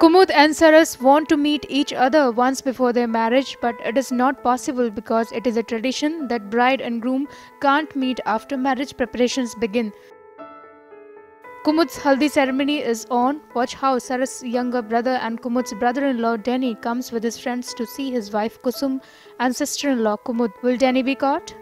Kumud and Saras want to meet each other once before their marriage, but it is not possible because it is a tradition that bride and groom can't meet after marriage preparations begin. Kumud's haldi ceremony is on. Watch how Saras' younger brother and Kumud's brother-in-law Danny comes with his friends to see his wife Kusum and sister-in-law Kumud. Will Danny be caught?